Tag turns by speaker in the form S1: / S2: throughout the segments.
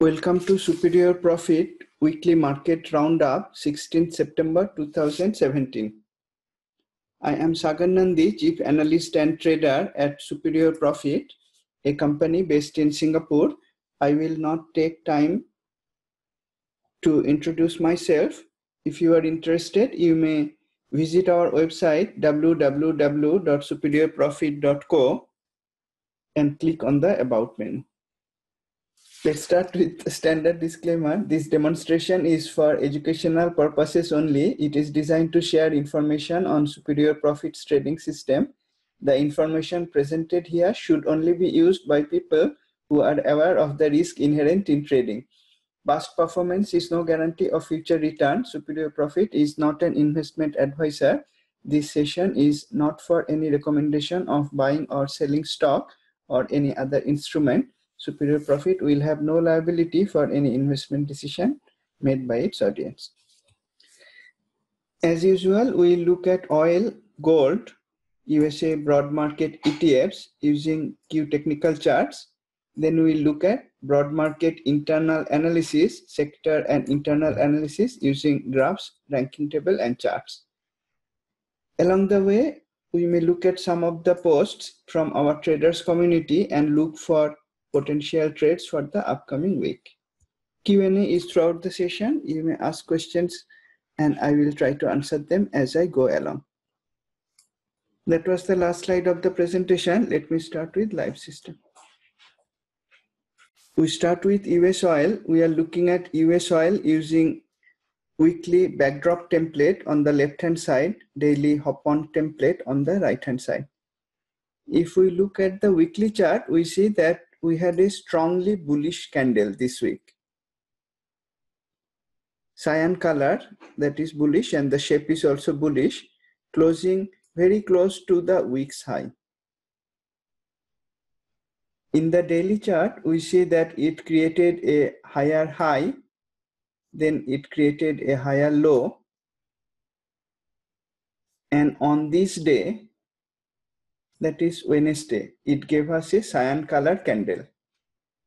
S1: Welcome to Superior Profit Weekly Market Roundup, 16 September 2017. I am Sagar Nandi, Chief Analyst and Trader at Superior Profit, a company based in Singapore. I will not take time to introduce myself. If you are interested, you may visit our website www.superiorprofit.co and click on the About menu. Let's start with the standard disclaimer. This demonstration is for educational purposes only. It is designed to share information on superior profits trading system. The information presented here should only be used by people who are aware of the risk inherent in trading. Past performance is no guarantee of future return. Superior profit is not an investment advisor. This session is not for any recommendation of buying or selling stock or any other instrument superior profit will have no liability for any investment decision made by its audience. As usual, we look at oil, gold, USA broad market ETFs using Q technical charts. Then we look at broad market internal analysis, sector and internal analysis using graphs, ranking table and charts. Along the way, we may look at some of the posts from our traders community and look for potential trades for the upcoming week. Q&A is throughout the session. You may ask questions and I will try to answer them as I go along. That was the last slide of the presentation. Let me start with live system. We start with US oil. We are looking at US oil using weekly backdrop template on the left hand side, daily hop on template on the right hand side. If we look at the weekly chart, we see that we had a strongly bullish candle this week. Cyan color that is bullish and the shape is also bullish, closing very close to the week's high. In the daily chart, we see that it created a higher high, then it created a higher low. And on this day, that is Wednesday. It gave us a cyan color candle.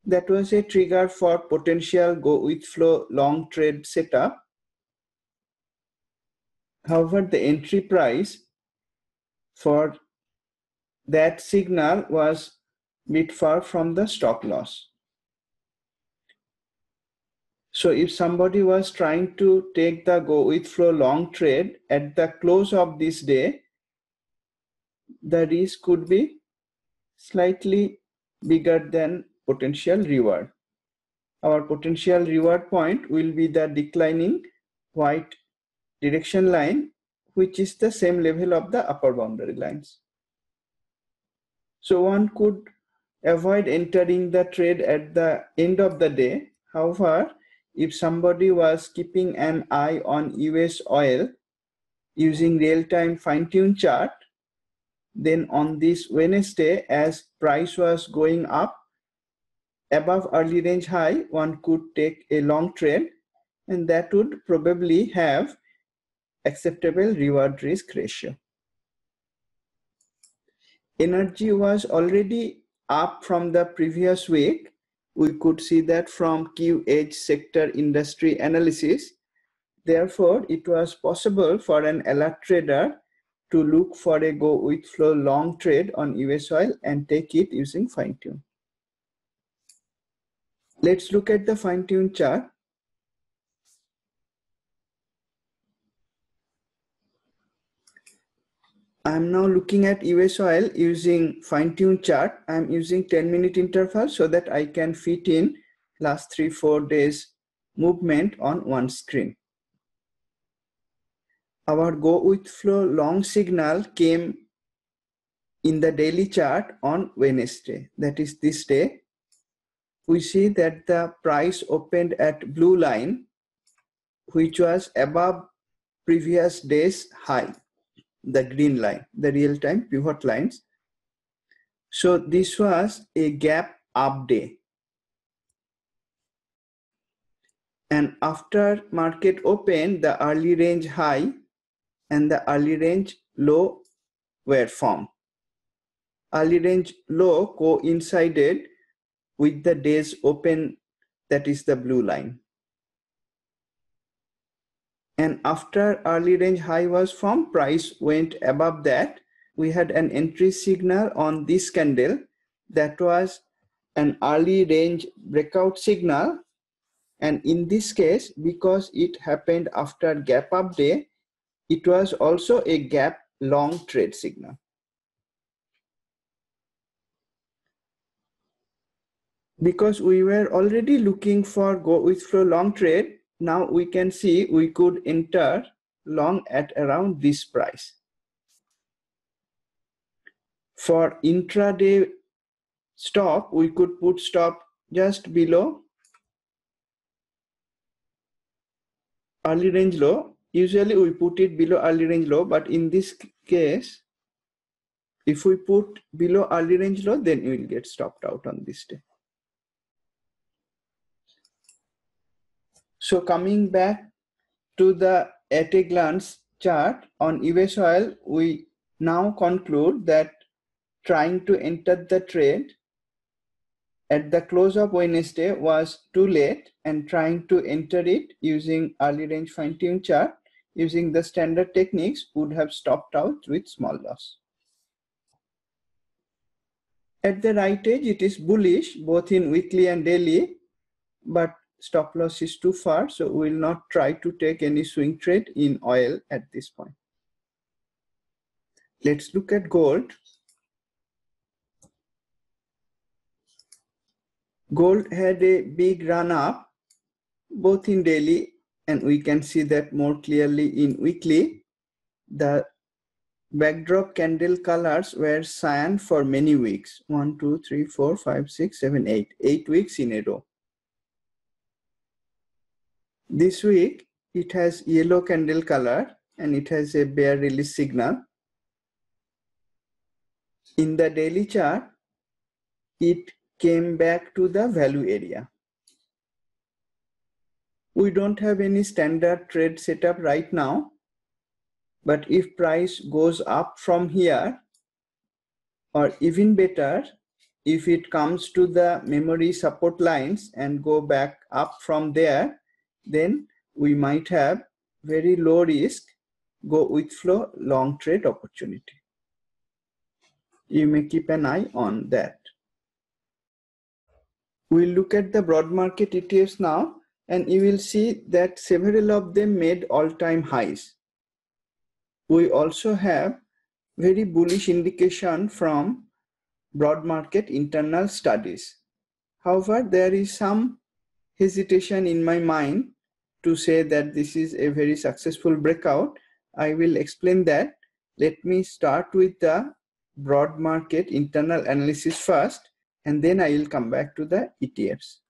S1: That was a trigger for potential go with flow long trade setup. However, the entry price for that signal was bit far from the stop loss. So if somebody was trying to take the go with flow long trade at the close of this day, the risk could be slightly bigger than potential reward. Our potential reward point will be the declining white direction line, which is the same level of the upper boundary lines. So one could avoid entering the trade at the end of the day. However, if somebody was keeping an eye on US oil using real-time fine-tune chart, then on this Wednesday, as price was going up above early range high, one could take a long trade and that would probably have acceptable reward risk ratio. Energy was already up from the previous week. We could see that from Q edge sector industry analysis. Therefore, it was possible for an alert trader to look for a go with flow long trade on US oil and take it using fine tune. Let's look at the fine tune chart. I'm now looking at US oil using fine tune chart. I'm using 10 minute interval so that I can fit in last three, four days movement on one screen our go with flow long signal came in the daily chart on Wednesday, that is this day. We see that the price opened at blue line, which was above previous day's high, the green line, the real-time pivot lines. So this was a gap up day. And after market open, the early range high and the early range low were formed. Early range low coincided with the day's open that is the blue line. And after early range high was formed, price went above that. We had an entry signal on this candle that was an early range breakout signal. And in this case, because it happened after gap up day, it was also a gap long trade signal. Because we were already looking for go with flow long trade, now we can see we could enter long at around this price. For intraday stop, we could put stop just below early range low. Usually we put it below early range low, but in this case, if we put below early range low, then we will get stopped out on this day. So coming back to the at a glance chart on US oil, we now conclude that trying to enter the trade at the close of Wednesday was too late and trying to enter it using early range fine tune chart using the standard techniques would have stopped out with small loss. At the right edge, it is bullish both in weekly and daily, but stop loss is too far, so we will not try to take any swing trade in oil at this point. Let's look at gold. Gold had a big run up both in daily and we can see that more clearly in weekly. The backdrop candle colors were cyan for many weeks. One, two, three, four, five, six, seven, eight. Eight weeks in a row. This week, it has yellow candle color and it has a bear release signal. In the daily chart, it came back to the value area. We don't have any standard trade setup right now, but if price goes up from here, or even better, if it comes to the memory support lines and go back up from there, then we might have very low risk go with flow long trade opportunity. You may keep an eye on that. We'll look at the broad market ETFs now and you will see that several of them made all-time highs. We also have very bullish indication from broad market internal studies. However, there is some hesitation in my mind to say that this is a very successful breakout. I will explain that. Let me start with the broad market internal analysis first, and then I will come back to the ETFs.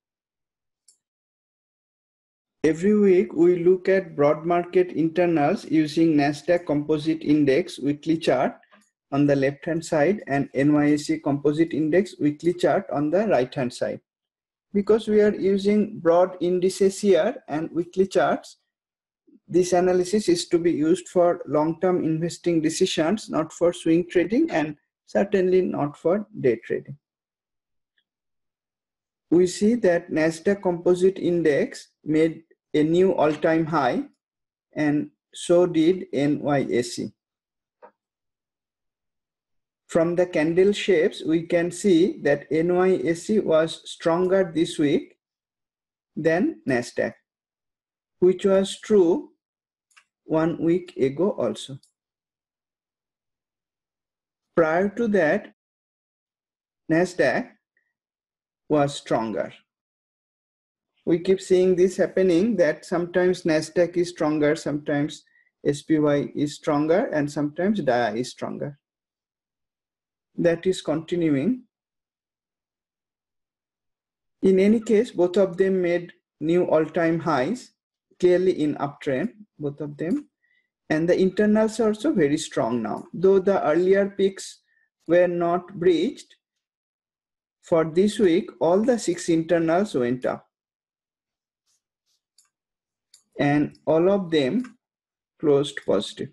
S1: Every week, we look at broad market internals using NASDAQ Composite Index weekly chart on the left hand side and NYSE Composite Index weekly chart on the right hand side because we are using broad indices here and weekly charts, this analysis is to be used for long-term investing decisions, not for swing trading and certainly not for day trading. We see that NASDAQ Composite Index made a new all-time high and so did NYSE. From the candle shapes, we can see that NYSE was stronger this week than NASDAQ, which was true one week ago also. Prior to that, NASDAQ was stronger. We keep seeing this happening that sometimes NASDAQ is stronger, sometimes SPY is stronger, and sometimes DIA is stronger that is continuing. In any case, both of them made new all-time highs, clearly in uptrend, both of them. And the internals are also very strong now. Though the earlier peaks were not breached, for this week, all the six internals went up. And all of them closed positive.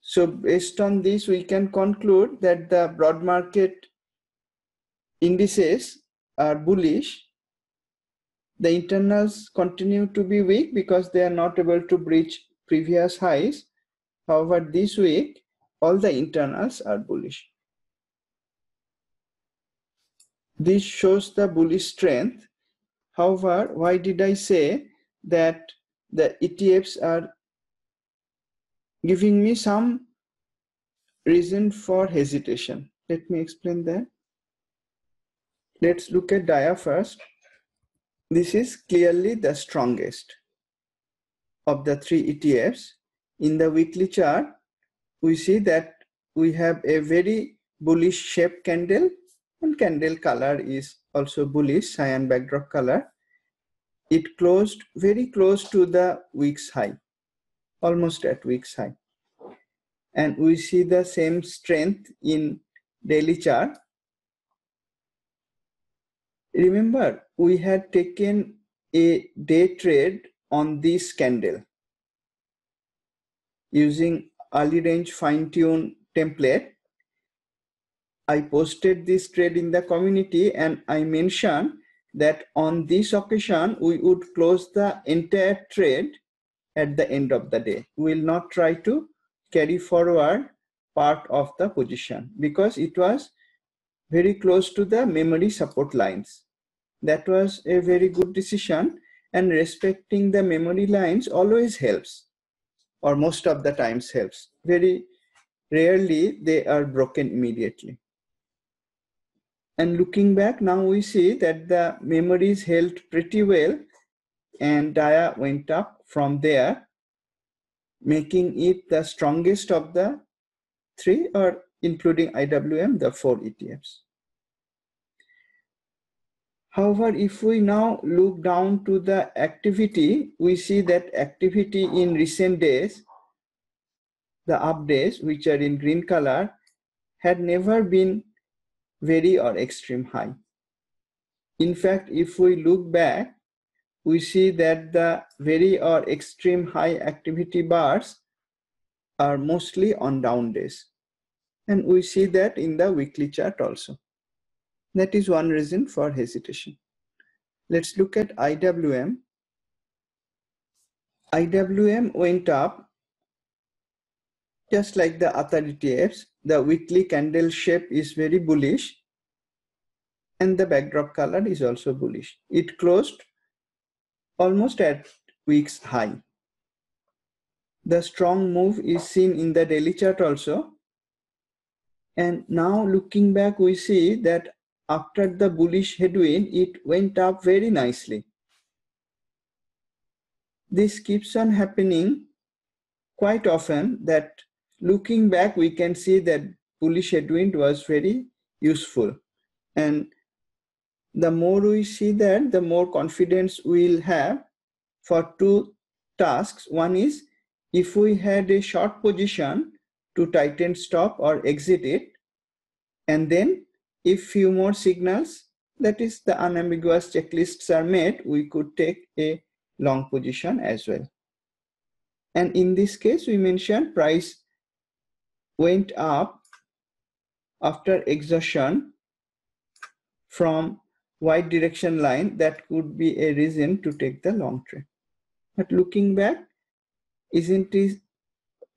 S1: So based on this, we can conclude that the broad market indices are bullish, the internals continue to be weak because they are not able to breach previous highs. However, this week, all the internals are bullish. This shows the bullish strength. However, why did I say that the ETFs are giving me some reason for hesitation? Let me explain that. Let's look at DIA first. This is clearly the strongest of the three ETFs. In the weekly chart, we see that we have a very bullish shape candle and candle color is also bullish cyan backdrop color. It closed very close to the week's high, almost at week's high. And we see the same strength in daily chart Remember, we had taken a day trade on this candle using early range fine tune template. I posted this trade in the community and I mentioned that on this occasion, we would close the entire trade at the end of the day. We will not try to carry forward part of the position because it was very close to the memory support lines. That was a very good decision and respecting the memory lines always helps or most of the times helps. Very rarely they are broken immediately and looking back now we see that the memories held pretty well. And dia went up from there making it the strongest of the three or including iwm the four etfs However, if we now look down to the activity, we see that activity in recent days, the updates which are in green color, had never been very or extreme high. In fact, if we look back, we see that the very or extreme high activity bars are mostly on down days. And we see that in the weekly chart also. That is one reason for hesitation. Let's look at IWM. IWM went up just like the other ETFs. The weekly candle shape is very bullish and the backdrop color is also bullish. It closed almost at week's high. The strong move is seen in the daily chart also. And now looking back, we see that after the bullish headwind, it went up very nicely. This keeps on happening quite often that looking back, we can see that bullish headwind was very useful. And the more we see that, the more confidence we'll have for two tasks. One is if we had a short position to tighten stop or exit it, and then if few more signals, that is the unambiguous checklists are made, we could take a long position as well. And in this case, we mentioned price went up after exhaustion from white direction line that could be a reason to take the long trade. But looking back, isn't it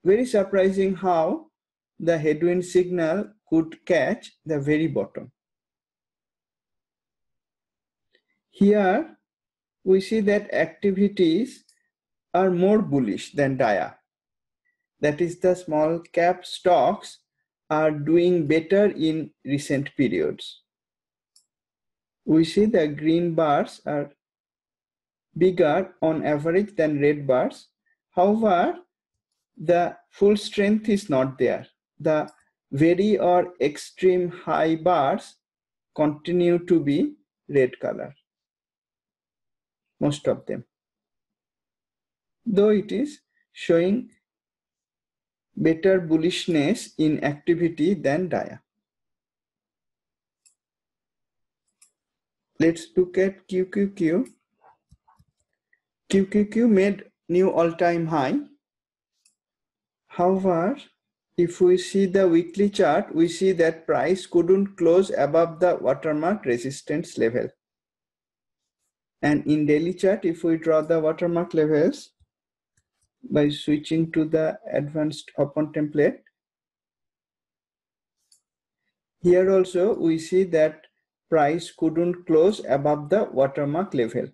S1: very surprising how the headwind signal could catch the very bottom. Here we see that activities are more bullish than DIA. That is the small cap stocks are doing better in recent periods. We see the green bars are bigger on average than red bars. However, the full strength is not there. The very or extreme high bars continue to be red color most of them though it is showing better bullishness in activity than dia let's look at qqq qqq made new all-time high. However if we see the weekly chart, we see that price couldn't close above the watermark resistance level. And in daily chart, if we draw the watermark levels by switching to the advanced open template, here also we see that price couldn't close above the watermark level.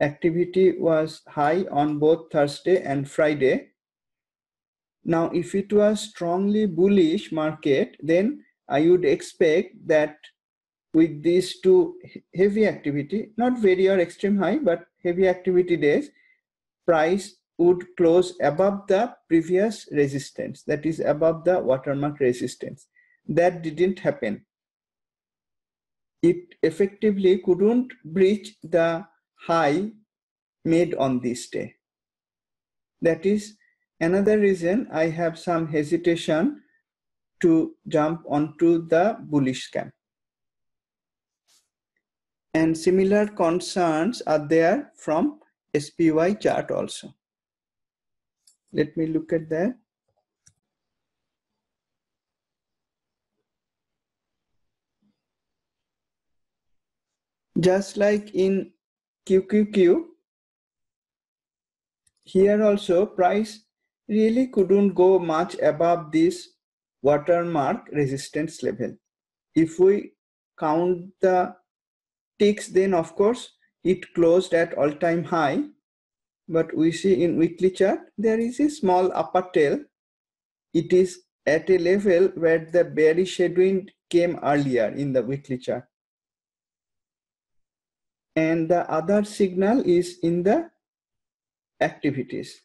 S1: Activity was high on both Thursday and Friday. Now, if it was strongly bullish market, then I would expect that with these two heavy activity, not very or extreme high, but heavy activity days, price would close above the previous resistance, that is above the watermark resistance. That didn't happen. It effectively couldn't breach the high made on this day. That is another reason I have some hesitation to jump onto the bullish camp and similar concerns are there from SPY chart also. Let me look at that. Just like in QQQ, here also price really couldn't go much above this watermark resistance level. If we count the ticks then of course it closed at all-time high but we see in weekly chart there is a small upper tail. It is at a level where the bearish headwind came earlier in the weekly chart. And the other signal is in the activities.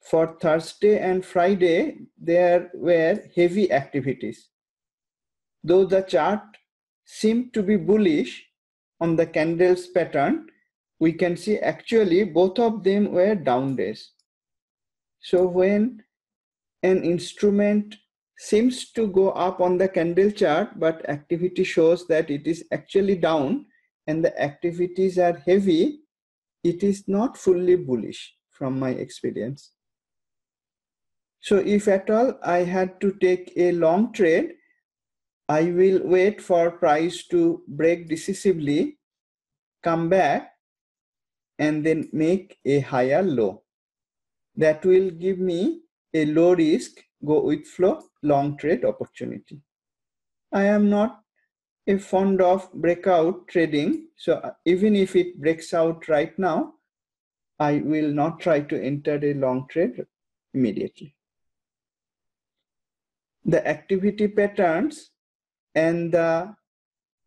S1: For thursday and friday there were heavy activities. Though the chart seemed to be bullish on the candles pattern, we can see actually both of them were down days. So when an instrument seems to go up on the candle chart, but activity shows that it is actually down and the activities are heavy, it is not fully bullish from my experience. So if at all I had to take a long trade, I will wait for price to break decisively, come back, and then make a higher low. That will give me a low risk, go with flow, long trade opportunity. I am not a fond of breakout trading. So uh, even if it breaks out right now, I will not try to enter a long trade immediately. The activity patterns and the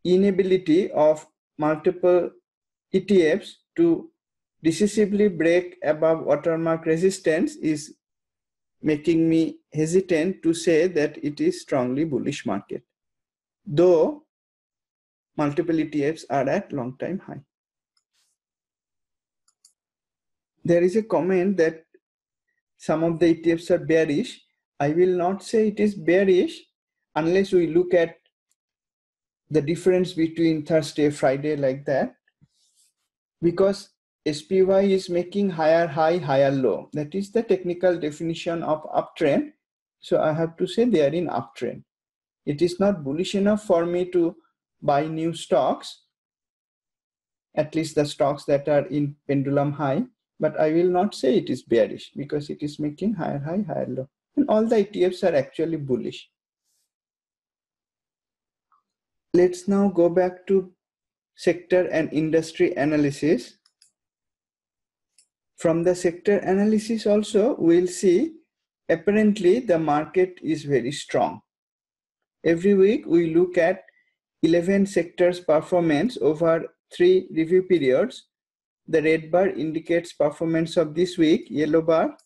S1: inability of multiple ETFs to decisively break above watermark resistance is making me hesitant to say that it is strongly bullish market though multiple ETFs are at long time high. There is a comment that some of the ETFs are bearish. I will not say it is bearish unless we look at the difference between Thursday, Friday like that, because SPY is making higher high, higher low. That is the technical definition of uptrend. So I have to say they are in uptrend. It is not bullish enough for me to buy new stocks, at least the stocks that are in pendulum high, but I will not say it is bearish because it is making higher high, higher low. And all the ETFs are actually bullish. Let's now go back to sector and industry analysis. From the sector analysis also, we'll see apparently the market is very strong. Every week we look at 11 sectors performance over three review periods. The red bar indicates performance of this week, yellow bar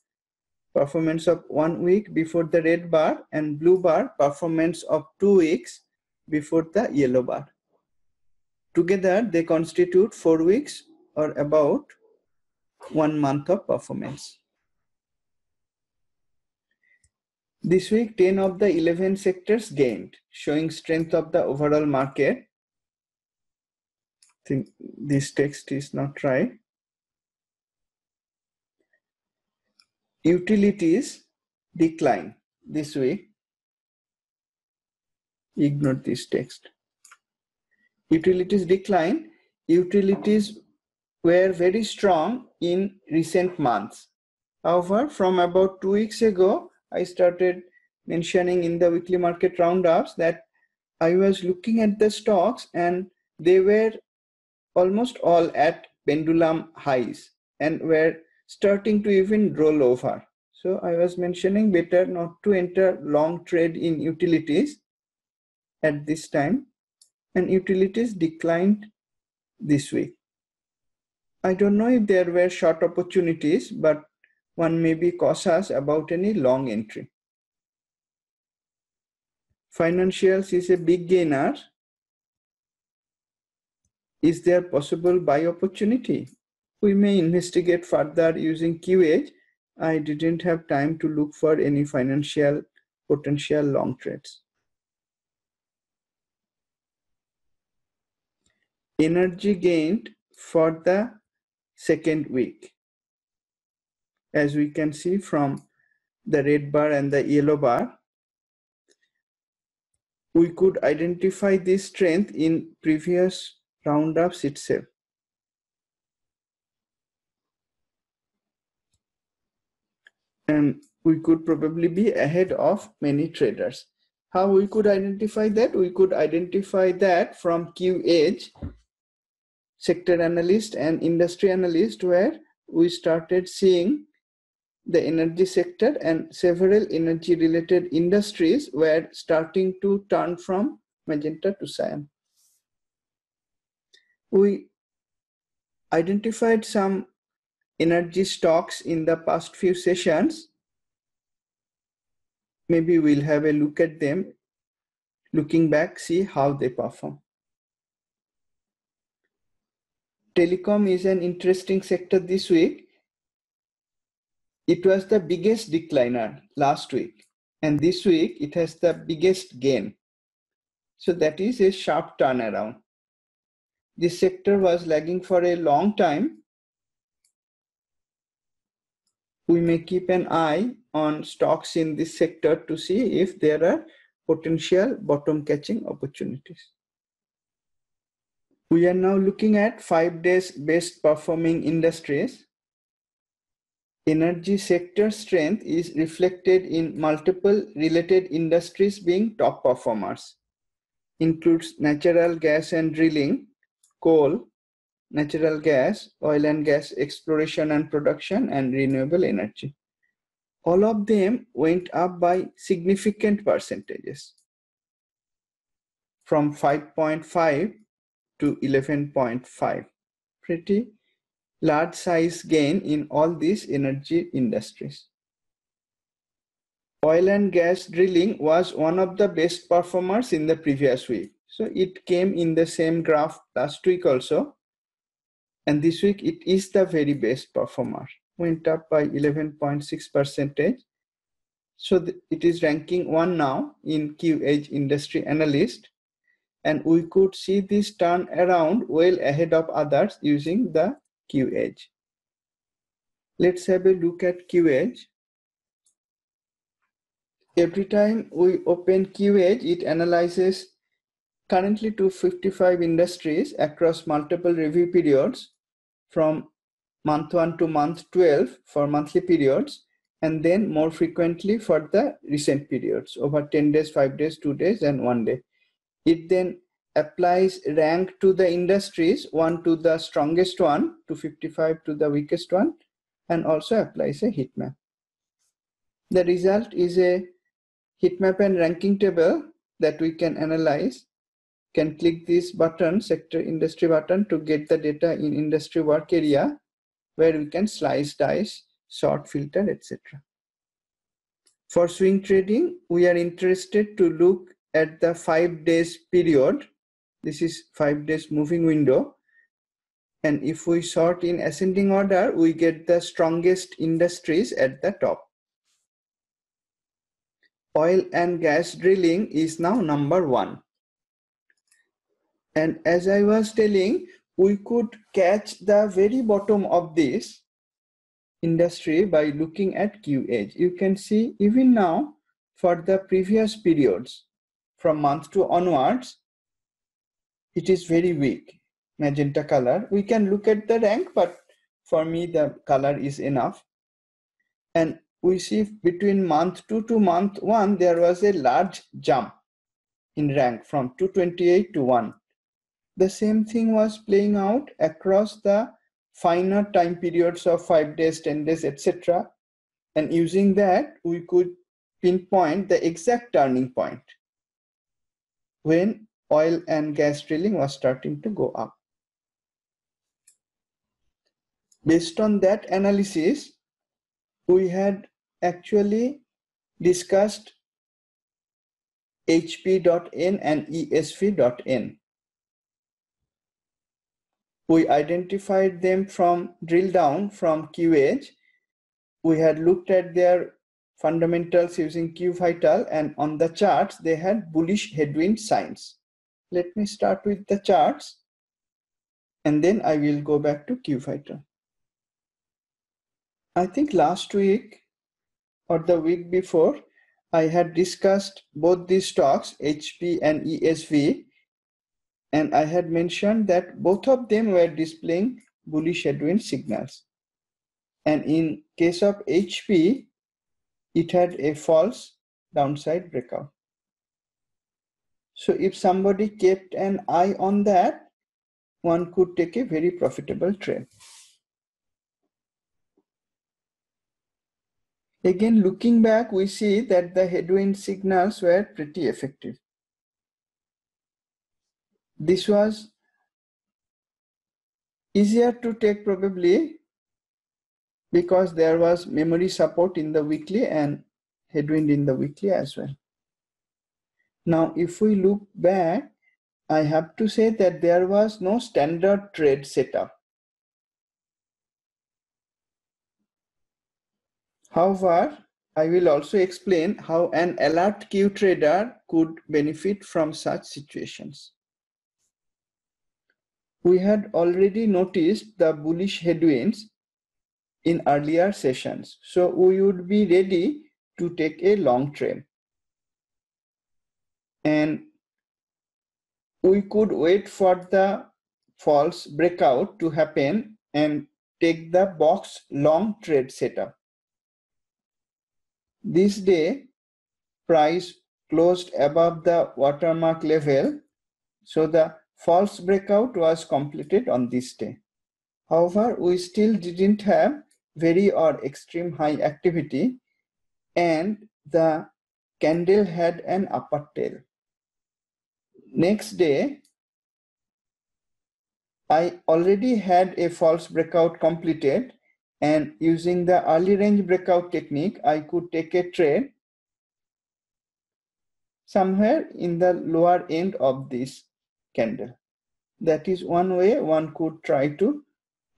S1: performance of one week before the red bar and blue bar performance of two weeks before the yellow bar. Together, they constitute four weeks or about one month of performance. This week, 10 of the 11 sectors gained, showing strength of the overall market. I think this text is not right. Utilities decline this week ignore this text. Utilities decline. Utilities were very strong in recent months. However, from about two weeks ago, I started mentioning in the weekly market roundups that I was looking at the stocks and they were almost all at pendulum highs and were starting to even roll over. So I was mentioning better not to enter long trade in utilities at this time and utilities declined this week. I don't know if there were short opportunities, but one may be cautious about any long entry. Financials is a big gainer. Is there possible buy opportunity? We may investigate further using Q edge. I didn't have time to look for any financial potential long trades. Energy gained for the second week. As we can see from the red bar and the yellow bar, we could identify this strength in previous roundups itself. And we could probably be ahead of many traders. How we could identify that? We could identify that from Q edge, sector analyst and industry analyst where we started seeing the energy sector and several energy related industries were starting to turn from magenta to cyan. We identified some energy stocks in the past few sessions. Maybe we'll have a look at them, looking back, see how they perform. Telecom is an interesting sector this week. It was the biggest decliner last week and this week it has the biggest gain. So that is a sharp turnaround. This sector was lagging for a long time. We may keep an eye on stocks in this sector to see if there are potential bottom catching opportunities we are now looking at five days best performing industries energy sector strength is reflected in multiple related industries being top performers. Includes natural gas and drilling, coal, natural gas, oil and gas exploration and production, and renewable energy. All of them went up by significant percentages from 5.5 to 11.5. Pretty large size gain in all these energy industries. Oil and gas drilling was one of the best performers in the previous week. So it came in the same graph last week also. And this week it is the very best performer, went up by 11.6 percentage. So it is ranking one now in Q edge Industry Analyst. And we could see this turn around well ahead of others using the Q edge. Let's have a look at Q edge. Every time we open Q edge, it analyzes currently 255 industries across multiple review periods from month 1 to month 12 for monthly periods and then more frequently for the recent periods over 10 days, 5 days, 2 days and 1 day. It then applies rank to the industries, one to the strongest one, to 55 to the weakest one, and also applies a heat map. The result is a heat map and ranking table that we can analyze. Can click this button, sector industry button to get the data in industry work area where we can slice, dice, sort, filter, etc. For swing trading, we are interested to look at the five days period this is five days moving window. And if we sort in ascending order, we get the strongest industries at the top. Oil and gas drilling is now number one. And as I was telling, we could catch the very bottom of this industry by looking at Q edge. You can see even now for the previous periods, from month two onwards, it is very weak, magenta color. We can look at the rank, but for me, the color is enough. And we see between month two to month one, there was a large jump in rank from 228 to 1. The same thing was playing out across the finer time periods of 5 days, 10 days, etc. And using that, we could pinpoint the exact turning point when oil and gas drilling was starting to go up. Based on that analysis, we had actually discussed hp.n and esv.n. We identified them from drill down from Q edge. We had looked at their fundamentals using Q vital and on the charts they had bullish headwind signs. Let me start with the charts and then I will go back to Q vital. I think last week or the week before I had discussed both these stocks HP and ESV and I had mentioned that both of them were displaying bullish headwind signals. And in case of HP, it had a false downside breakout. So if somebody kept an eye on that, one could take a very profitable trade. Again, looking back, we see that the headwind signals were pretty effective. This was easier to take probably because there was memory support in the weekly and headwind in the weekly as well. Now, if we look back, I have to say that there was no standard trade setup. However, I will also explain how an alert Q trader could benefit from such situations. We had already noticed the bullish headwinds in earlier sessions, so we would be ready to take a long trade. And we could wait for the false breakout to happen and take the box long trade setup. This day, price closed above the watermark level, so the false breakout was completed on this day. However, we still didn't have very or extreme high activity and the candle had an upper tail. Next day, I already had a false breakout completed and using the early range breakout technique, I could take a trade somewhere in the lower end of this candle. That is one way one could try to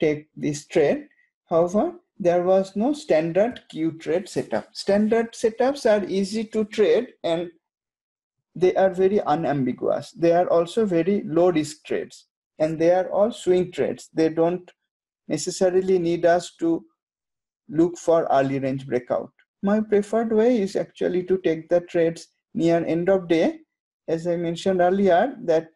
S1: take this trade. However, there was no standard Q trade setup. Standard setups are easy to trade and they are very unambiguous. They are also very low risk trades and they are all swing trades. They don't necessarily need us to look for early range breakout. My preferred way is actually to take the trades near end of day. As I mentioned earlier, that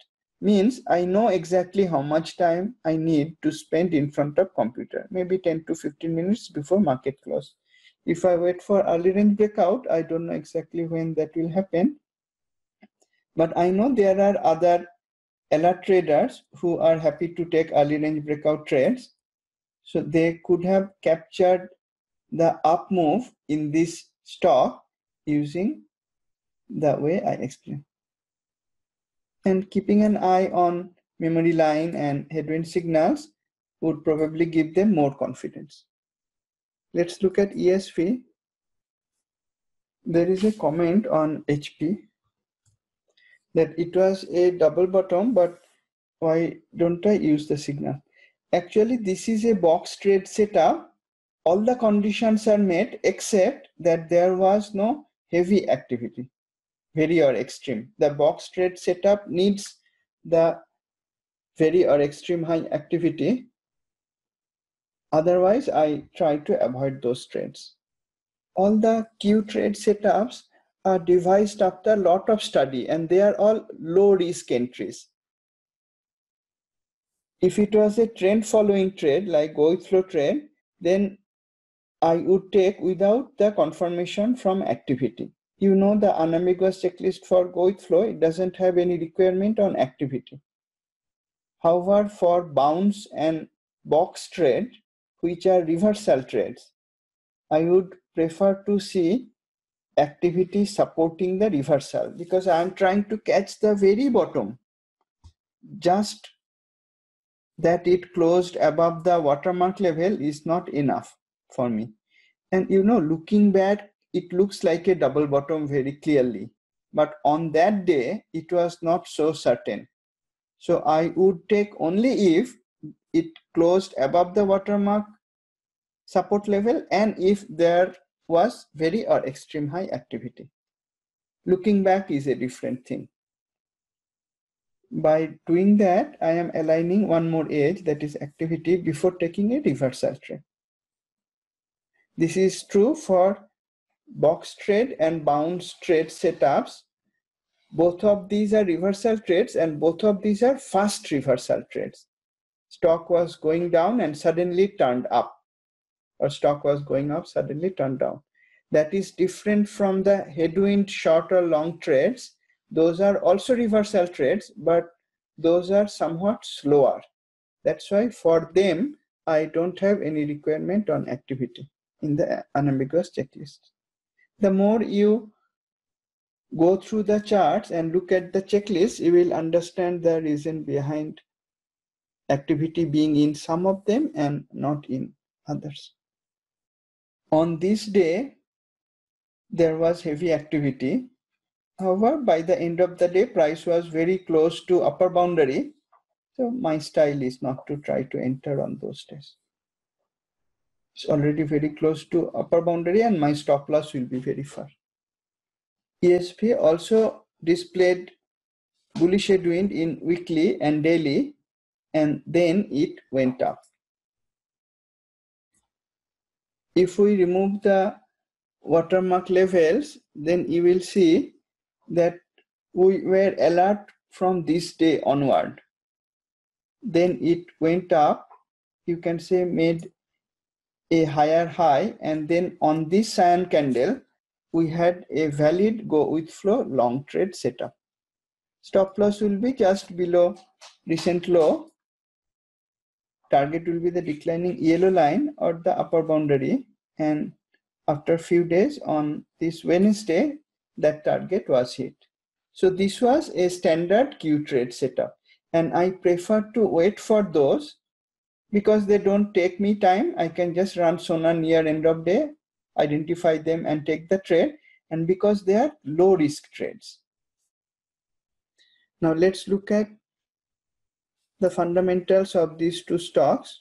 S1: means I know exactly how much time I need to spend in front of computer, maybe 10 to 15 minutes before market close. If I wait for early range breakout, I don't know exactly when that will happen. But I know there are other alert traders who are happy to take early range breakout trades so they could have captured the up move in this stock using the way I explained. And keeping an eye on memory line and headwind signals would probably give them more confidence. Let's look at ESV. There is a comment on HP that it was a double bottom, but why don't I use the signal? Actually, this is a box trade setup. All the conditions are met except that there was no heavy activity, very or extreme. The box trade setup needs the very or extreme high activity. Otherwise, I try to avoid those trades. All the Q trade setups are devised after a lot of study and they are all low risk entries. If it was a trend following trade like go with flow trade, then I would take without the confirmation from activity. You know the unambiguous checklist for go with flow, it doesn't have any requirement on activity. However, for bounce and box trade, which are reversal trades, I would prefer to see activity supporting the reversal because I'm trying to catch the very bottom. Just that it closed above the watermark level is not enough for me. And you know, looking back, it looks like a double bottom very clearly. But on that day, it was not so certain. So I would take only if it closed above the watermark support level and if there was very or extreme high activity. Looking back is a different thing. By doing that, I am aligning one more edge that is activity before taking a reversal trade. This is true for box trade and bounce trade setups. Both of these are reversal trades and both of these are fast reversal trades. Stock was going down and suddenly turned up or stock was going up, suddenly turned down. That is different from the headwind short or long trades. Those are also reversal trades, but those are somewhat slower. That's why for them, I don't have any requirement on activity in the unambiguous checklist. The more you go through the charts and look at the checklist, you will understand the reason behind activity being in some of them and not in others. On this day, there was heavy activity. However, by the end of the day, price was very close to upper boundary. So my style is not to try to enter on those days. It's already very close to upper boundary and my stop loss will be very far. ESV also displayed bullish headwind in weekly and daily and then it went up. If we remove the watermark levels, then you will see that we were alert from this day onward. Then it went up, you can say made a higher high and then on this cyan candle we had a valid go with flow long trade setup. Stop loss will be just below recent low. Target will be the declining yellow line or the upper boundary and after a few days on this Wednesday that target was hit. So this was a standard Q trade setup and I prefer to wait for those because they don't take me time i can just run sona near end of day identify them and take the trade and because they are low risk trades now let's look at the fundamentals of these two stocks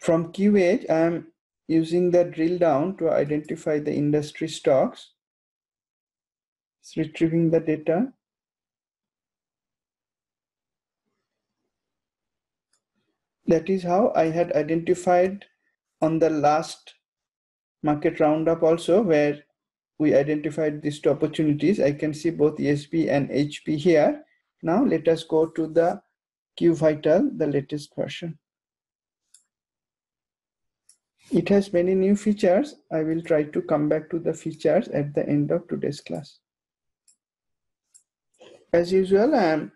S1: from Q edge, I am using the drill down to identify the industry stocks. It's retrieving the data. That is how I had identified on the last market roundup also where we identified these two opportunities. I can see both ESV and HP here. Now let us go to the QVital, the latest version. It has many new features. I will try to come back to the features at the end of today's class. As usual, I am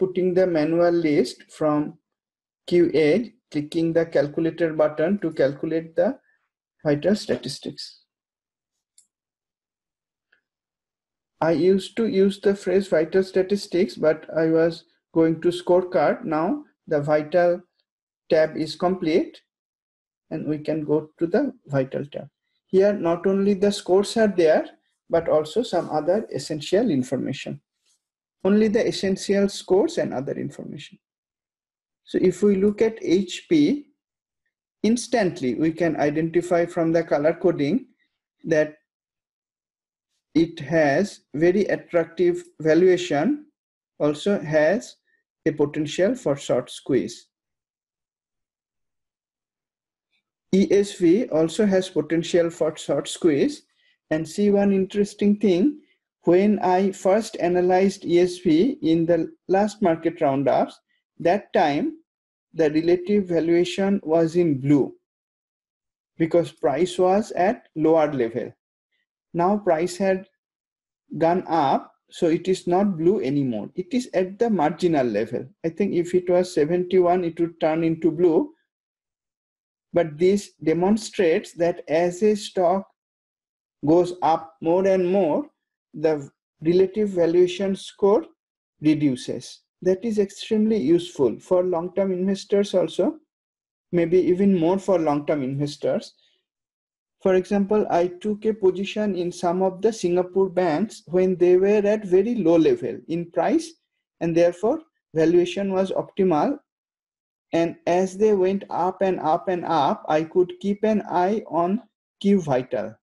S1: putting the manual list from QA, clicking the calculator button to calculate the vital statistics. I used to use the phrase vital statistics, but I was going to scorecard. Now the vital tab is complete and we can go to the vital tab. Here, not only the scores are there, but also some other essential information. Only the essential scores and other information. So if we look at HP, instantly we can identify from the color coding that it has very attractive valuation, also has a potential for short squeeze. ESV also has potential for short squeeze. And see one interesting thing, when I first analyzed ESV in the last market roundups, that time the relative valuation was in blue because price was at lower level. Now price had gone up, so it is not blue anymore. It is at the marginal level. I think if it was 71, it would turn into blue. But this demonstrates that as a stock goes up more and more, the relative valuation score reduces. That is extremely useful for long-term investors also, maybe even more for long-term investors. For example, I took a position in some of the Singapore banks when they were at very low level in price and therefore valuation was optimal. And as they went up and up and up, I could keep an eye on Q Vital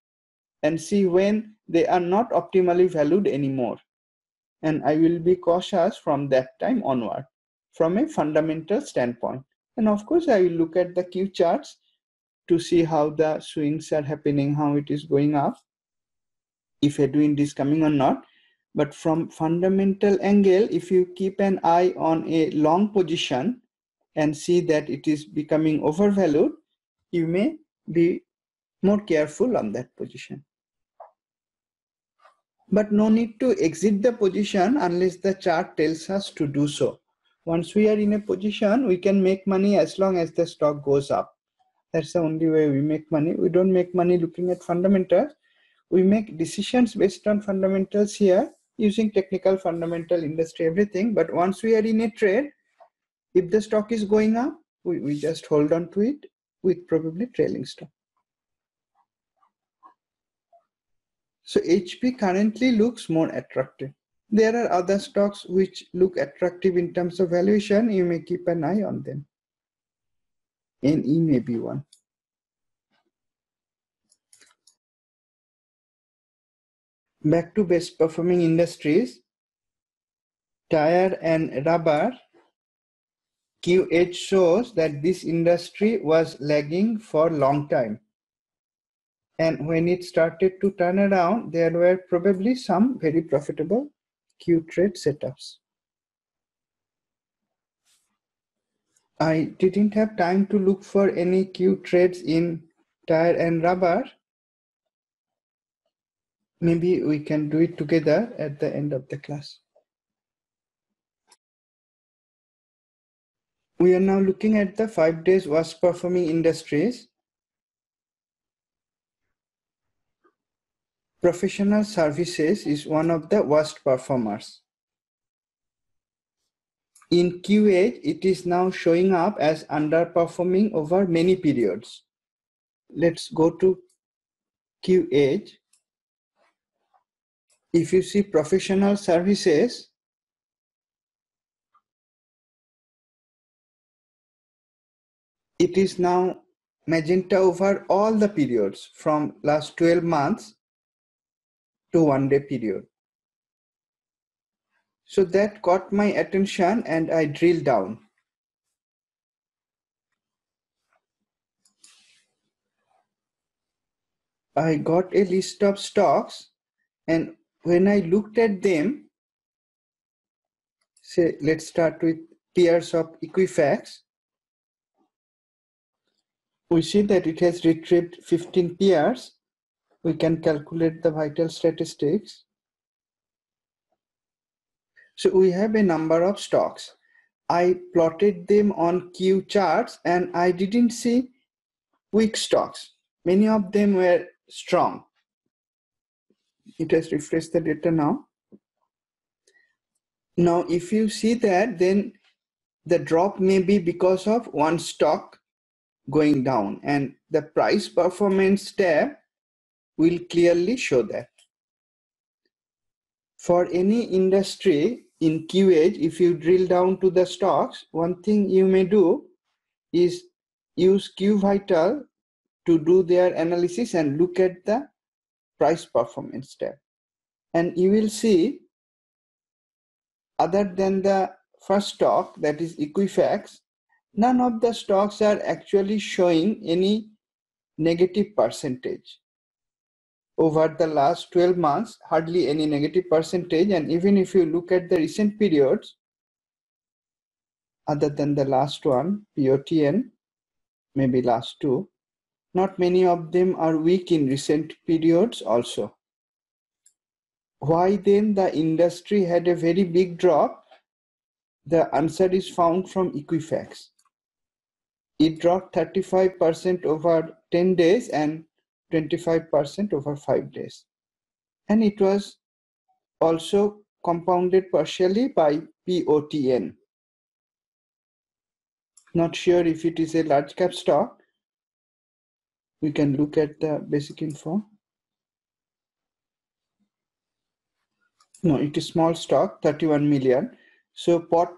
S1: and see when they are not optimally valued anymore. And I will be cautious from that time onward from a fundamental standpoint. And of course, I will look at the Q charts to see how the swings are happening, how it is going up, if headwind is coming or not. But from fundamental angle, if you keep an eye on a long position and see that it is becoming overvalued, you may be more careful on that position but no need to exit the position unless the chart tells us to do so. Once we are in a position, we can make money as long as the stock goes up. That's the only way we make money. We don't make money looking at fundamentals. We make decisions based on fundamentals here using technical, fundamental, industry, everything. But once we are in a trade, if the stock is going up, we, we just hold on to it with probably trailing stop. So HP currently looks more attractive. There are other stocks which look attractive in terms of valuation. You may keep an eye on them. NE may be one. Back to best performing industries. Tire and rubber. Q edge shows that this industry was lagging for long time and when it started to turn around, there were probably some very profitable Q trade setups. I didn't have time to look for any Q trades in tire and rubber. Maybe we can do it together at the end of the class. We are now looking at the five days worst performing industries. Professional services is one of the worst performers. In Q edge, it is now showing up as underperforming over many periods. Let's go to Q edge. If you see professional services, it is now magenta over all the periods from last 12 months to one day period. So that caught my attention and I drilled down. I got a list of stocks and when I looked at them, say let's start with peers of Equifax. We see that it has retrieved 15 peers we can calculate the vital statistics. So we have a number of stocks. I plotted them on Q charts and I didn't see weak stocks. Many of them were strong. It has refreshed the data now. Now, if you see that, then the drop may be because of one stock going down and the price performance tab will clearly show that. For any industry in Q edge, if you drill down to the stocks, one thing you may do is use Q Vital to do their analysis and look at the price performance tab. And you will see other than the first stock that is Equifax, none of the stocks are actually showing any negative percentage. Over the last 12 months, hardly any negative percentage. And even if you look at the recent periods, other than the last one, POTN, maybe last two, not many of them are weak in recent periods also. Why then the industry had a very big drop? The answer is found from Equifax. It dropped 35% over 10 days and 25% over 5 days. And it was also compounded partially by POTN. Not sure if it is a large cap stock. We can look at the basic info. No, it is small stock, 31 million. So pot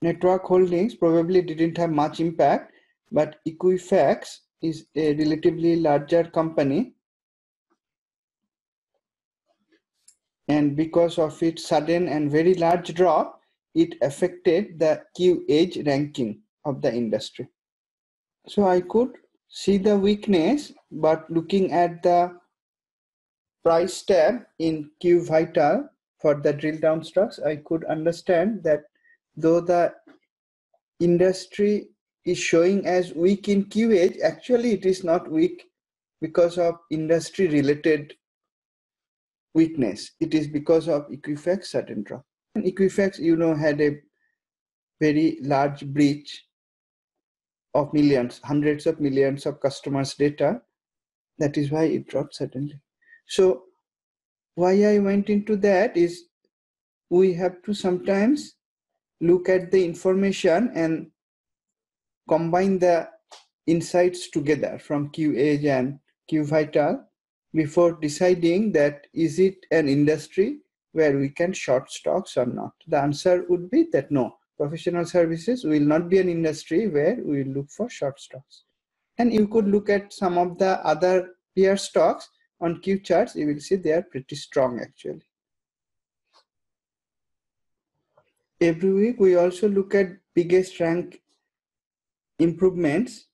S1: network holdings probably didn't have much impact, but Equifax is a relatively larger company. And because of its sudden and very large drop, it affected the Q edge ranking of the industry. So I could see the weakness, but looking at the price tab in Q Vital for the drill down stocks, I could understand that though the industry is showing as weak in Q edge, actually it is not weak because of industry related weakness. It is because of Equifax sudden drop. And Equifax, you know, had a very large breach of millions, hundreds of millions of customers' data. That is why it dropped suddenly. So why I went into that is we have to sometimes look at the information and combine the insights together from QEdge and QVital before deciding that is it an industry where we can short stocks or not. The answer would be that no, professional services will not be an industry where we look for short stocks. And you could look at some of the other peer stocks on Q charts, you will see they are pretty strong actually. Every week we also look at biggest rank improvements.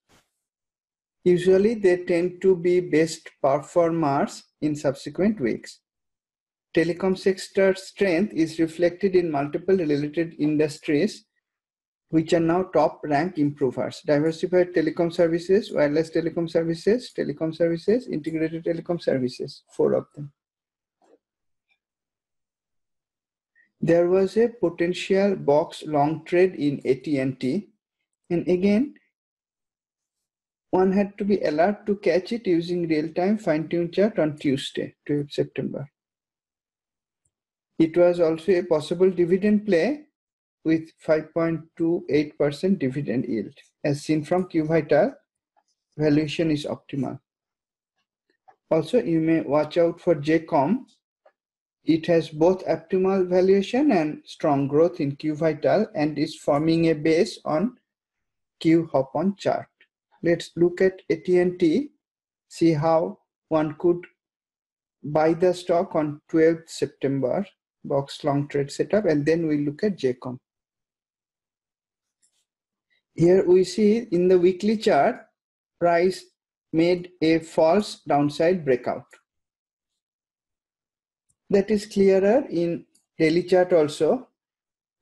S1: Usually they tend to be best performers in subsequent weeks. Telecom sector strength is reflected in multiple related industries which are now top rank improvers. Diversified telecom services, wireless telecom services, telecom services, integrated telecom services, four of them. There was a potential box long trade in AT&T and again one had to be alert to catch it using real-time fine-tune chart on Tuesday, 12 September. It was also a possible dividend play with 5.28% dividend yield. As seen from QVital, valuation is optimal. Also, you may watch out for JCOM. It has both optimal valuation and strong growth in QVital and is forming a base on Q hop on chart. Let's look at AT&T, see how one could buy the stock on 12th September box long trade setup and then we look at JCOM. Here we see in the weekly chart, price made a false downside breakout. That is clearer in daily chart also.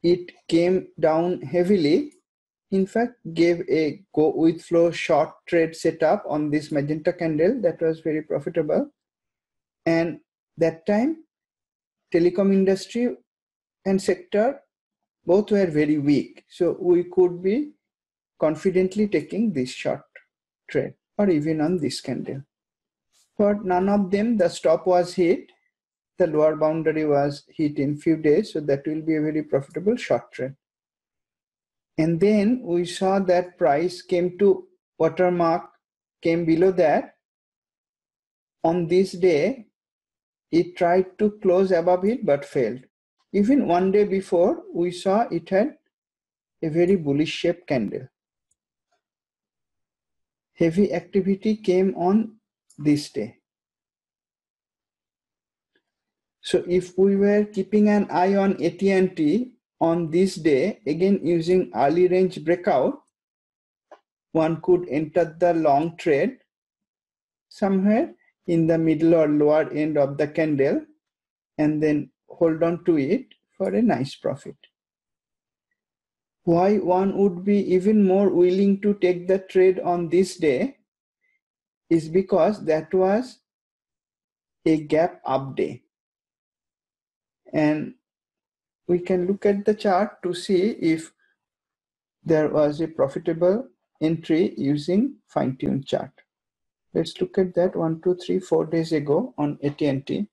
S1: It came down heavily. In fact, gave a go with flow short trade setup on this magenta candle that was very profitable. And that time telecom industry and sector both were very weak. So we could be confidently taking this short trade or even on this candle. For none of them, the stop was hit. The lower boundary was hit in few days. So that will be a very profitable short trade. And then we saw that price came to watermark, came below that. On this day, it tried to close above it but failed. Even one day before, we saw it had a very bullish shape candle. Heavy activity came on this day. So if we were keeping an eye on AT&T on this day, again using early range breakout, one could enter the long trade somewhere in the middle or lower end of the candle and then hold on to it for a nice profit. Why one would be even more willing to take the trade on this day is because that was a gap up day. And we can look at the chart to see if there was a profitable entry using fine-tuned chart. Let's look at that one, two, three, four days ago on AT&T.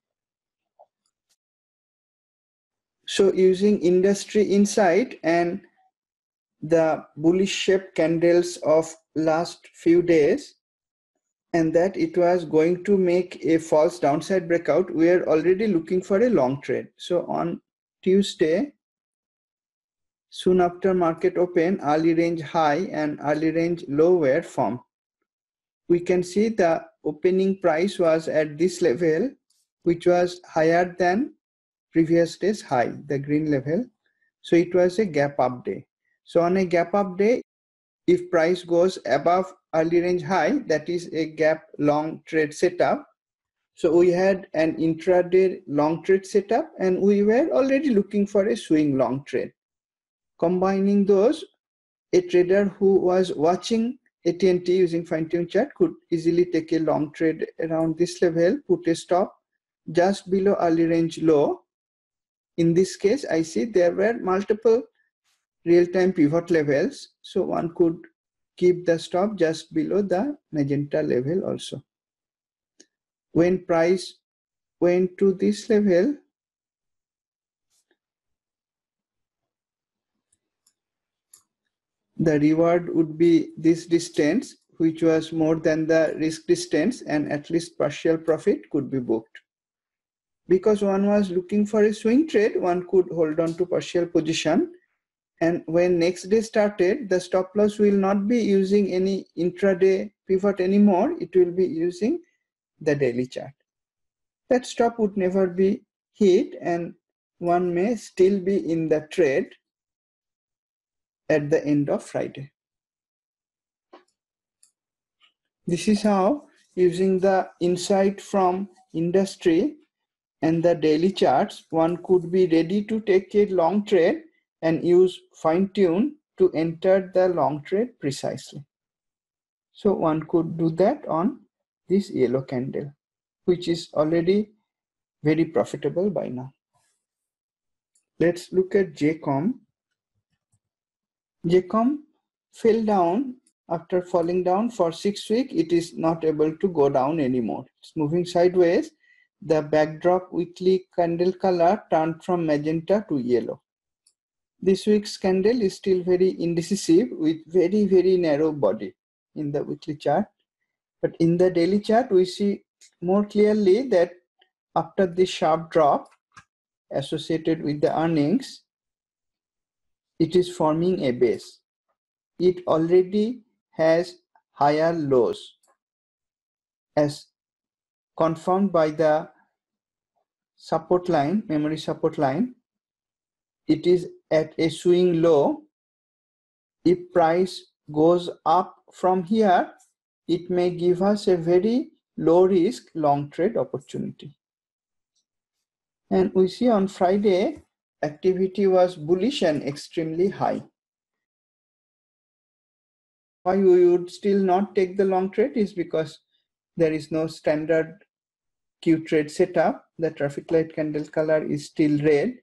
S1: So using industry insight and the bullish shape candles of last few days and that it was going to make a false downside breakout, we are already looking for a long trade. So on Tuesday, soon after market open, early range high and early range low were formed. We can see the opening price was at this level, which was higher than previous day's high, the green level. So it was a gap up day. So on a gap up day, if price goes above early range high, that is a gap long trade setup. So we had an intraday long trade setup and we were already looking for a swing long trade. Combining those, a trader who was watching AT&T using fine-tune chart could easily take a long trade around this level, put a stop just below early range low in this case, I see there were multiple real-time pivot levels. So one could keep the stop just below the magenta level also. When price went to this level, the reward would be this distance, which was more than the risk distance and at least partial profit could be booked because one was looking for a swing trade, one could hold on to partial position. And when next day started, the stop loss will not be using any intraday pivot anymore. It will be using the daily chart. That stop would never be hit and one may still be in the trade at the end of Friday. This is how using the insight from industry and the daily charts, one could be ready to take a long trade and use fine tune to enter the long trade precisely. So one could do that on this yellow candle, which is already very profitable by now. Let's look at JCOM. JCOM fell down after falling down for six weeks. It is not able to go down anymore. It's moving sideways the backdrop weekly candle color turned from magenta to yellow. This week's candle is still very indecisive with very, very narrow body in the weekly chart. But in the daily chart, we see more clearly that after this sharp drop associated with the earnings, it is forming a base. It already has higher lows as confirmed by the support line, memory support line. It is at a swing low. If price goes up from here, it may give us a very low risk long trade opportunity. And we see on Friday, activity was bullish and extremely high. Why we would still not take the long trade is because there is no standard Q trade setup, the traffic light candle color is still red.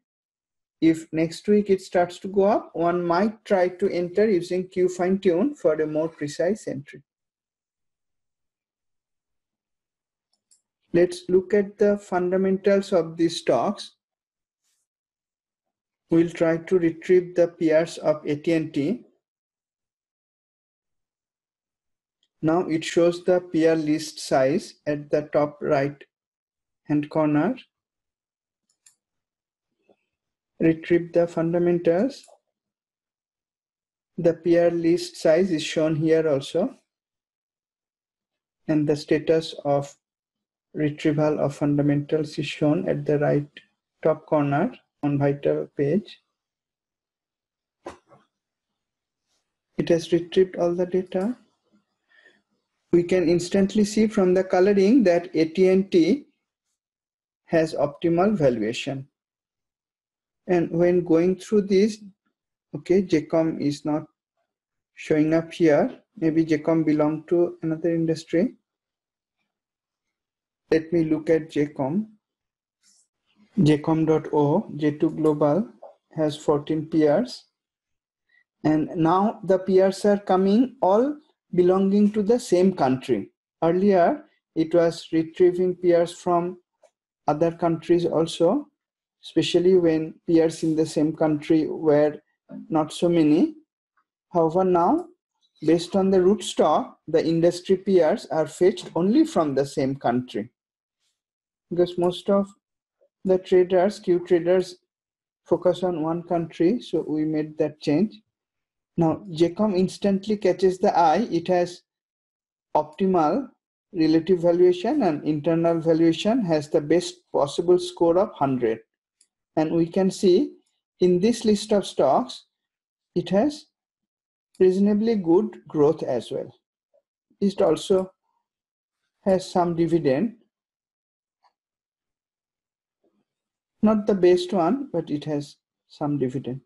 S1: If next week it starts to go up, one might try to enter using Q fine tune for a more precise entry. Let's look at the fundamentals of these stocks. We'll try to retrieve the peers of AT&T. Now it shows the peer list size at the top right hand corner. Retrieve the fundamentals. The peer list size is shown here also. And the status of retrieval of fundamentals is shown at the right top corner on vital page. It has retrieved all the data. we can instantly see from the coloring that AT&T has optimal valuation. And when going through this, okay, JCOM is not showing up here. Maybe JCOM belong to another industry. Let me look at JCOM. JCOM.O, J2 Global has 14 peers. And now the peers are coming all belonging to the same country. Earlier, it was retrieving peers from other countries also, especially when peers in the same country were not so many. However, now, based on the root rootstock, the industry peers are fetched only from the same country. Because most of the traders, Q traders, focus on one country, so we made that change. Now, JCOM instantly catches the eye. It has optimal relative valuation and internal valuation has the best possible score of 100. And we can see in this list of stocks, it has reasonably good growth as well. It also has some dividend. Not the best one, but it has some dividend.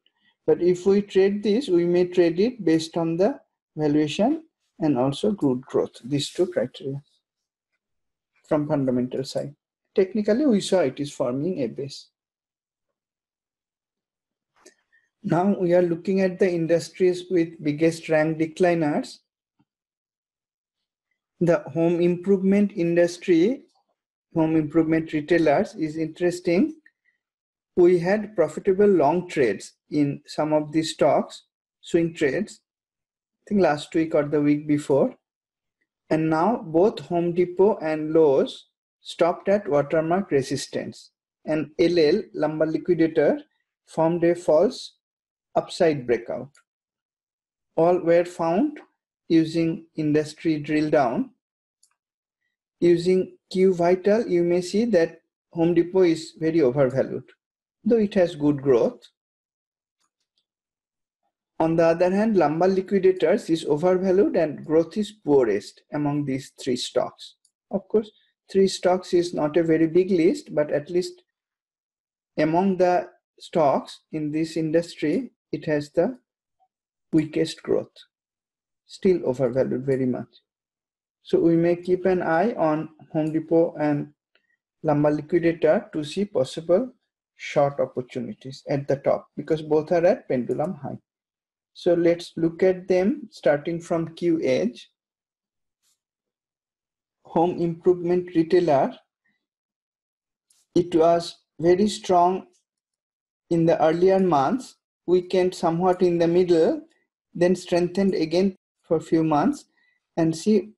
S1: But if we trade this, we may trade it based on the valuation and also good growth, these two criteria from fundamental side. Technically, we saw it is forming a base. Now we are looking at the industries with biggest rank decliners. The home improvement industry, home improvement retailers is interesting we had profitable long trades in some of these stocks, swing trades, I think last week or the week before. And now both Home Depot and Lowe's stopped at watermark resistance. And LL, lumber liquidator, formed a false upside breakout. All were found using industry drill down. Using Q Vital, you may see that Home Depot is very overvalued though it has good growth. On the other hand, lumber liquidators is overvalued and growth is poorest among these three stocks. Of course, three stocks is not a very big list, but at least among the stocks in this industry, it has the weakest growth. Still overvalued very much. So we may keep an eye on Home Depot and Lumber Liquidator to see possible short opportunities at the top because both are at pendulum high. So let's look at them starting from Q edge. Home improvement retailer. It was very strong in the earlier months, weakened somewhat in the middle, then strengthened again for a few months and see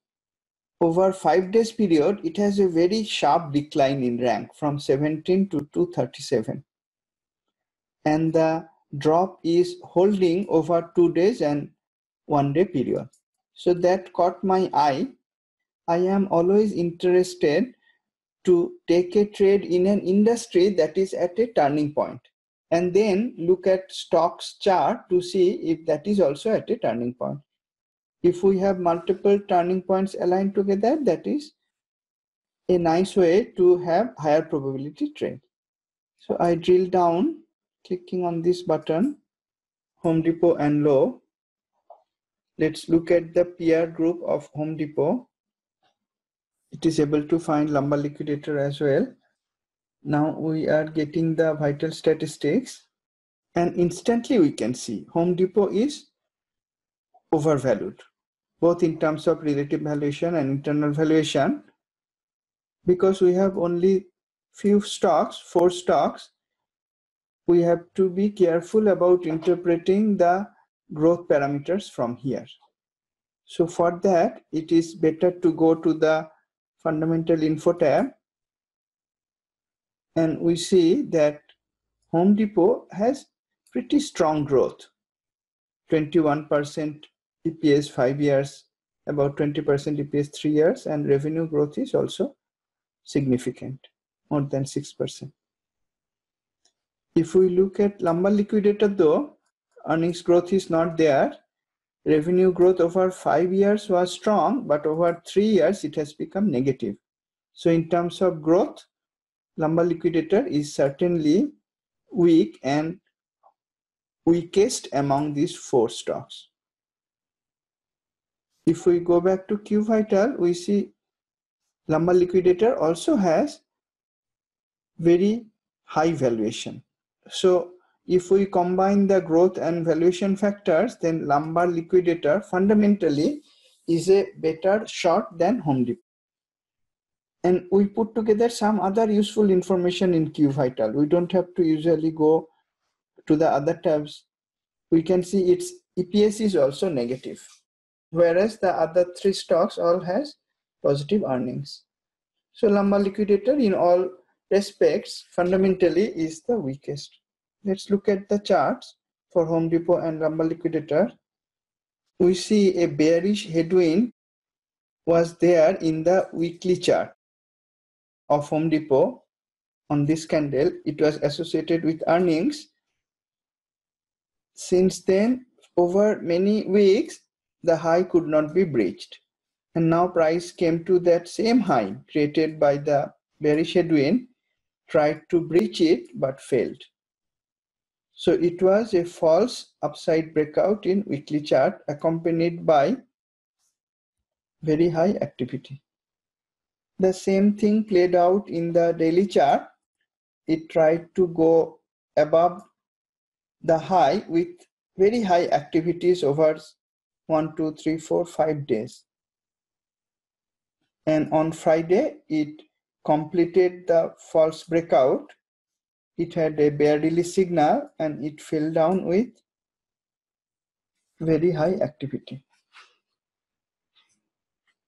S1: over five days period, it has a very sharp decline in rank from 17 to 237. And the drop is holding over two days and one day period. So that caught my eye. I am always interested to take a trade in an industry that is at a turning point and then look at stocks chart to see if that is also at a turning point if we have multiple turning points aligned together, that is a nice way to have higher probability trade. So I drill down, clicking on this button, Home Depot and Low. Let's look at the peer group of Home Depot. It is able to find lumber liquidator as well. Now we are getting the vital statistics and instantly we can see Home Depot is overvalued both in terms of relative valuation and internal valuation because we have only few stocks four stocks we have to be careful about interpreting the growth parameters from here. So for that it is better to go to the fundamental info tab and we see that home depot has pretty strong growth 21 percent EPS five years, about 20% EPS three years, and revenue growth is also significant, more than 6%. If we look at lumber liquidator though, earnings growth is not there. revenue growth over five years was strong, but over three years it has become negative. So in terms of growth, Lumber Liquidator is certainly weak and weakest among these four stocks. If we go back to QVital, we see Lumber Liquidator also has very high valuation. So if we combine the growth and valuation factors, then Lumber Liquidator fundamentally is a better short than Home Depot. And we put together some other useful information in QVital. We don't have to usually go to the other tabs. We can see its EPS is also negative, whereas the other three stocks all has positive earnings. So Lumber Liquidator in all respects fundamentally is the weakest. Let's look at the charts for Home Depot and Lumber Liquidator. We see a bearish headwind was there in the weekly chart of Home Depot on this candle. It was associated with earnings. Since then, over many weeks, the high could not be breached. And now price came to that same high created by the bearish headwind, tried to breach it but failed. So it was a false upside breakout in weekly chart accompanied by very high activity. The same thing played out in the daily chart. It tried to go above the high with very high activities over one, two, three, four, five days and on Friday it completed the false breakout. It had a bear release signal and it fell down with very high activity.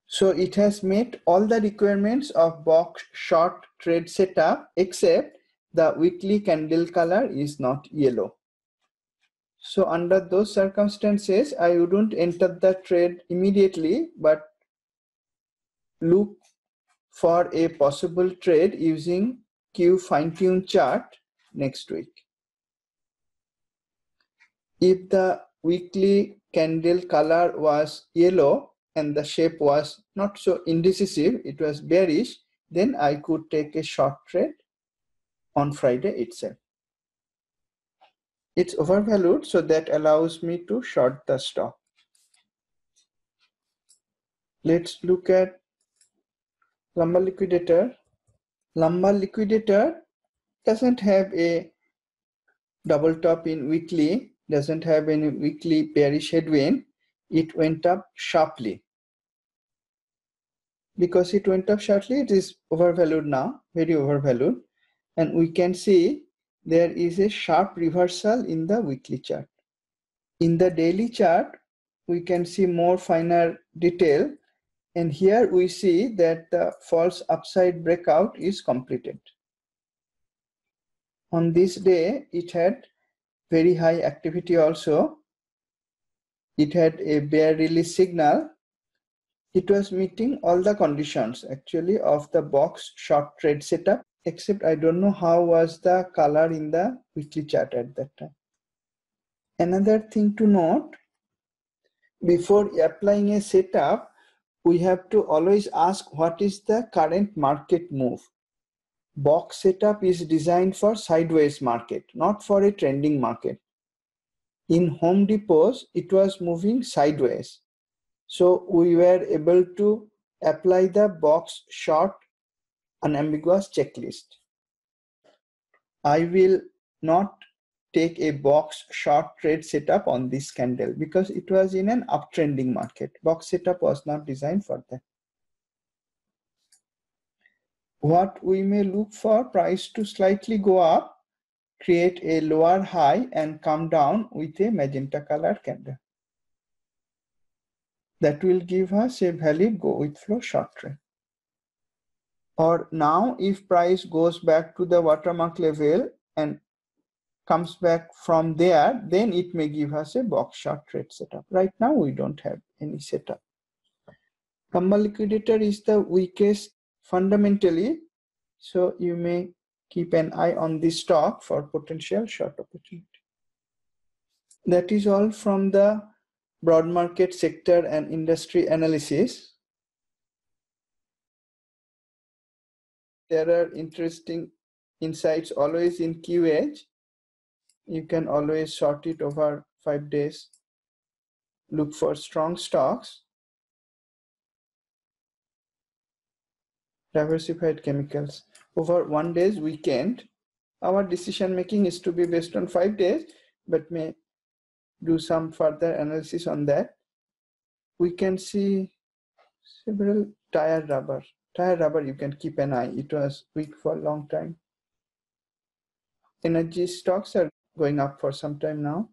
S1: So it has met all the requirements of box short trade setup except the weekly candle color is not yellow. So under those circumstances, I wouldn't enter the trade immediately, but look for a possible trade using Q fine-tune chart next week. If the weekly candle color was yellow and the shape was not so indecisive, it was bearish, then I could take a short trade on Friday itself. It's overvalued, so that allows me to short the stock. Let's look at lumber liquidator. Lumber liquidator doesn't have a double top in weekly doesn't have any weekly bearish headwind. It went up sharply. Because it went up sharply it is overvalued now very overvalued. And we can see there is a sharp reversal in the weekly chart in the daily chart we can see more finer detail and here we see that the false upside breakout is completed. On this day, it had very high activity also. It had a bear release signal. It was meeting all the conditions actually of the box short trade setup, except I don't know how was the color in the weekly chart at that time. Another thing to note, before applying a setup, we have to always ask what is the current market move. Box setup is designed for sideways market, not for a trending market. In Home Depots, it was moving sideways. So we were able to apply the box short unambiguous checklist. I will not take a box short trade setup on this candle because it was in an uptrending market. Box setup was not designed for that. What we may look for price to slightly go up, create a lower high and come down with a magenta color candle. That will give us a valid go with flow short trade. Or now if price goes back to the watermark level and comes back from there, then it may give us a box short trade setup. Right now, we don't have any setup. Lumber liquidator is the weakest fundamentally, so you may keep an eye on this stock for potential short opportunity. That is all from the broad market sector and industry analysis. There are interesting insights always in Q edge. You can always sort it over five days. Look for strong stocks. Diversified chemicals. Over one day's weekend, our decision making is to be based on five days, but may do some further analysis on that. We can see several tire rubber. Tire rubber, you can keep an eye. It was weak for a long time. Energy stocks are going up for some time now.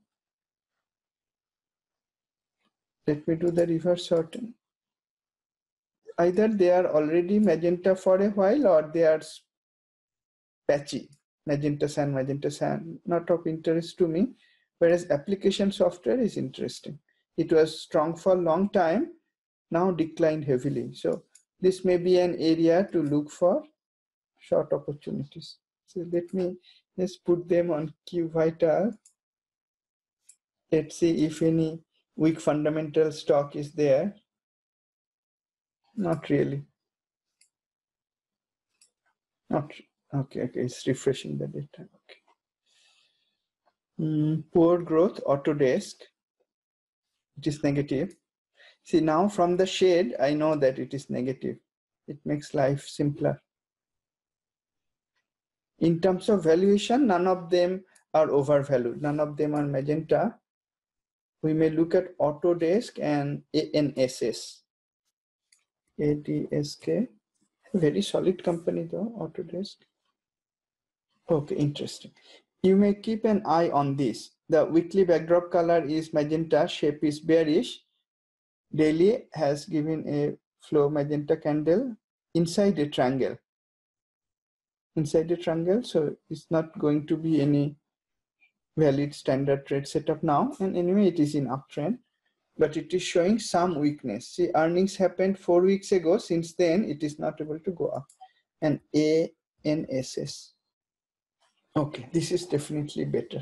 S1: Let me do the reverse sorting. Either they are already magenta for a while or they are patchy. Magenta cyan, magenta cyan, not of interest to me whereas application software is interesting. It was strong for a long time, now declined heavily. So this may be an area to look for short opportunities. So let me just put them on QVital. Let's see if any weak fundamental stock is there. Not really. Not okay. Okay, it's refreshing the data. Okay. Mm, poor growth, Autodesk. It is negative. See now from the shade, I know that it is negative. It makes life simpler. In terms of valuation, none of them are overvalued. None of them are magenta. We may look at Autodesk and ANSS. ADSK. Very solid company though, Autodesk. Okay, interesting. You may keep an eye on this. The weekly backdrop color is magenta, shape is bearish. Daily has given a flow magenta candle inside a triangle. Inside a triangle, so it's not going to be any valid standard trade setup now. And anyway, it is in uptrend, but it is showing some weakness. See, earnings happened four weeks ago. Since then, it is not able to go up. And ANSS Okay, this is definitely better.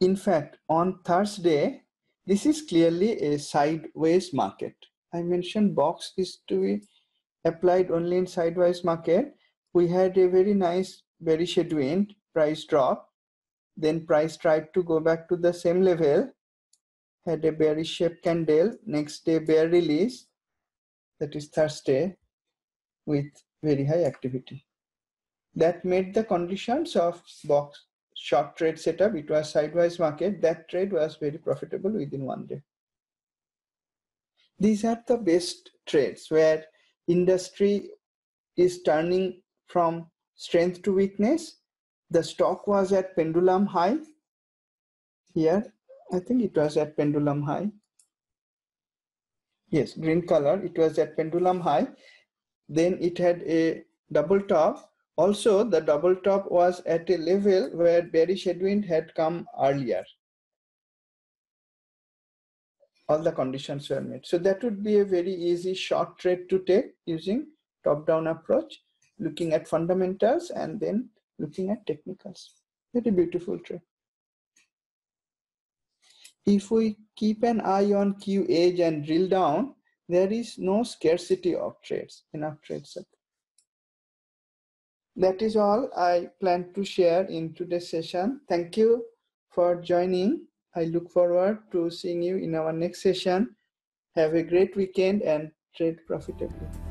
S1: In fact, on Thursday, this is clearly a sideways market. I mentioned box is to be applied only in sideways market. We had a very nice bearish headwind, price drop. Then price tried to go back to the same level, had a bearish shape candle. Next day, bear release, that is Thursday, with very high activity that made the conditions of box short trade setup. It was sideways market. That trade was very profitable within one day. These are the best trades where industry is turning from strength to weakness. The stock was at pendulum high. Here, I think it was at pendulum high. Yes, green color. It was at pendulum high. Then it had a double top also, the double top was at a level where bearish headwind had come earlier. All the conditions were met. So that would be a very easy short trade to take using top-down approach, looking at fundamentals and then looking at technicals. Very beautiful trade. If we keep an eye on Q and drill down, there is no scarcity of trades, enough trades that is all I plan to share in today's session. Thank you for joining. I look forward to seeing you in our next session. Have a great weekend and trade profitably.